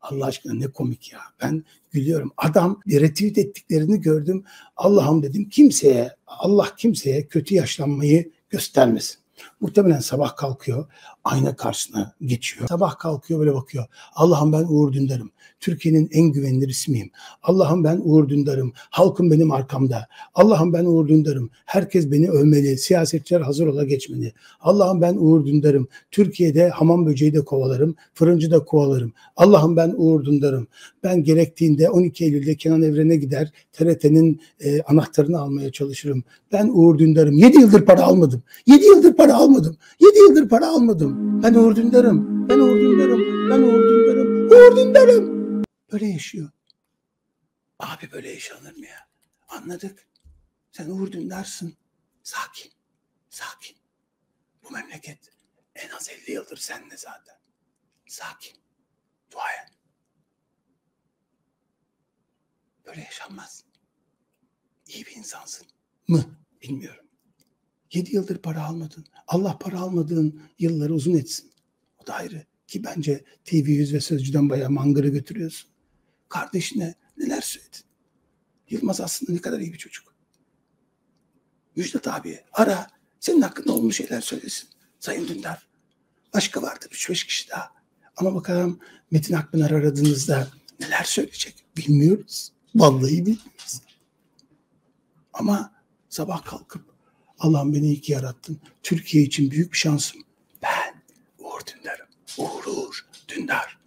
Allah aşkına ne komik ya. Ben gülüyorum. Adam retweet ettiklerini gördüm. Allah'ım dedim kimseye, Allah kimseye kötü yaşlanmayı göstermesin. Muhtemelen sabah kalkıyor, ayna karşısına geçiyor. Sabah kalkıyor böyle bakıyor. Allah'ım ben Uğur Dündar'ım. Türkiye'nin en güvenilir ismiyim. Allah'ım ben Uğur Dündar'ım. Halkım benim arkamda. Allah'ım ben Uğur Dündar'ım. Herkes beni övmeli. Siyasetçiler hazır ola geçmeli. Allah'ım ben Uğur Dündar'ım. Türkiye'de hamam böceği de kovalarım. Fırıncı da kovalarım. Allah'ım ben Uğur Dündar'ım. Ben gerektiğinde 12 Eylül'de Kenan Evren'e gider. TRT'nin e, anahtarını almaya çalışırım. Ben Uğur Dündar'ım. 7 yıldır para almadım. 7 yıldır para almadım. 7 yıldır para almadım. Ben Uğur Dündar'ım. Ben Uğur Dündar'ım. Ben Uğur Dündar'ım. Uğur Dündar'ım. Böyle yaşıyor. Abi böyle yaşanır mı ya? Anladık. Sen Uğur Dündar'sın. Sakin. Sakin. Bu memleket en az 50 yıldır seninle zaten. Sakin. Dua. Böyle yaşanmaz. İyi bir insansın mı? Bilmiyorum. 7 yıldır para almadın. Allah para almadığın yılları uzun etsin. O da ayrı. Ki bence TV100 ve Sözcü'den bayağı mangırı götürüyorsun. Kardeşine neler söyledin? Yılmaz aslında ne kadar iyi bir çocuk. Müjdat abi ara. Senin hakkında olmuş şeyler söylesin. Sayın Dündar. Başka vardır 3-5 kişi daha. Ama bakalım Metin Akpınar aradığınızda neler söyleyecek bilmiyoruz. Vallahi bilmiyoruz. Ama sabah kalkıp Allah'ım beni iyi yarattın. Türkiye için büyük bir şansım. Ben Uğur Dündar'ım. Uğur Uğur Dündar.